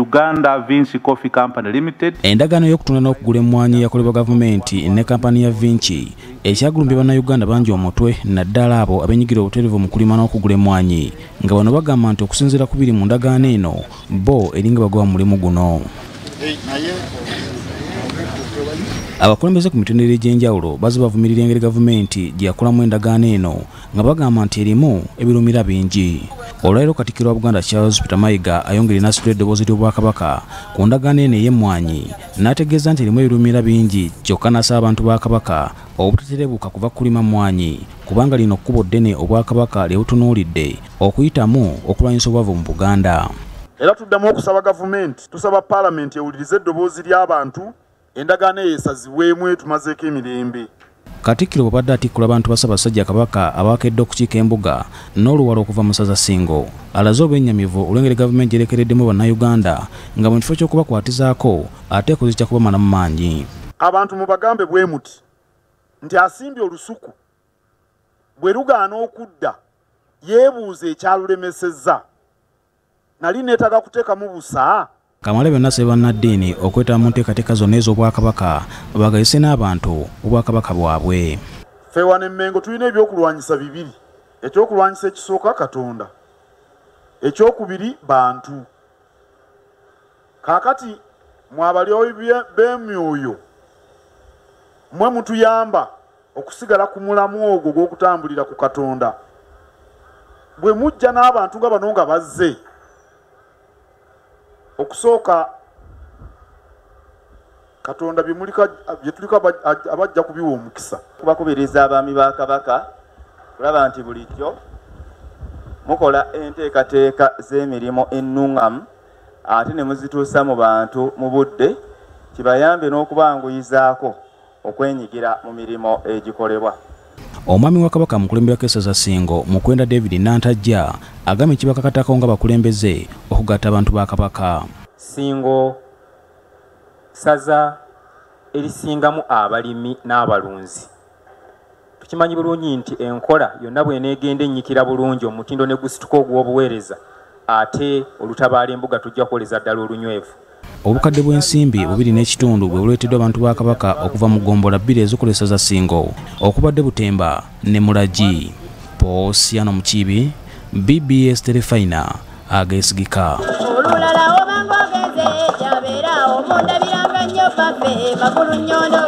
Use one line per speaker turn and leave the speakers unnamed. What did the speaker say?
uganda vinci coffee company limited.
Endagaano y'okutunda n'okugula emmwanyi yakolebwa gavumenti ne kampani ya vinci ekyagulumbye bannayuganda bangi omutwe naddala abo abenyigira obutereevu mu kulima n'okugula emmwanyi. Nga bano bagamba nti okusinziira ku biri mu ndagaano eno bo eringa bagoba mu mulimu guno. Abakulembeze ku mitendera egy'enjawulo bazze bavumirira engeri gavumenti gye yakolamu endagaano eno nga bagamba nti erimu ebirumira bingi olwaliro katikkiro wa buganda charles peter mayiga ayongere n'asitula eddoboozi ly'obwakabaka ku ndagaano eno ey'emmwanyi n'ategeeza nti erimu ebirumira bingi kyokka n'asaba abantu ba kabaka obutaterebuka kuva kulima mmwanyi kubanga lino kkubo ddene obwakabaka lye butunuulidde okuyitamu okulwanyisa obwavu mu buganda.
Era tuddamu okusaba gavumenti tusaba paalamenti ewulirize eddoboozi ly'abantu endagaano eyo esazibwemu tumazeeko emirembe
katikkiro bwebadde atikkula abantu basabasajja kabaka abakedde okukiika embuga n'oluwala okuva mu ssaza singo alaze obwennyamivu olw'engeri gavumenti gyerekereddemu bannayuganda nga mu kifo ky'okubakwatizaako ate ekuzikya kubamala mu maanyi
abantu mubagambe bwe muti nti asimbye olusuku bwe lugaana okudda yeebuuza ekyalulemesezza nali neetaga kuteekamu busa
kamala byonna asabye bannaddiini okwetaba mu nteekateeka zonna ez'obwakabaka bagayise n'abantu obwakabaka bwabwe.
Ffe wano emmengo tulina ebyokulwanyisa bibiri. Ekyokulwanyisa ekisooka katonda ekyokubiri bantu. Kaakati mwabalyoyi b'emyoyo mmwe mutuyamba okusigala ku mulamu ogwo gw'okutambulira ku katonda bwe mujja n'abantu nga bano nga bazze okusooka katonda byetuliko abajja kubiwa omukisa.
Kubakubiriza abaami ba kabaka kulaba nti bulijjo mukola enteekateeka z'emirimu ennuŋŋamu ate ne muzituusa mu bantu mu budde kibayambe n'okubanguyizaako okwenyigira mu mirimu egikolebwa
omwami wa kabaka mukulemberako essaza singo mukwenda david nantajja agambye kibakakatako nga bakulembeze okugatta abantu ba kabaka.
Singo saza erisingamu abalimi n'abalunzi. Tukimanyi bulungi nti enkola yonna bweneegenda ennyikira bulungi omutindo ne gusituka ogw'obuweereza ate olutabaala embuga tujja kukoleza ddala olunywevu.
Obukadde bw'ensimbi bubiri n'ekitundu bwe buleeteddwa abantu ba kabaka okuva mu gombola bbiri ezikolesa za singo okubadde butemba ne mulagi posiano mukiibi bbs terefina ageesigika
olulala obanga ogenze kyabeera omundabiranga nnyo baffe magulu nnyondo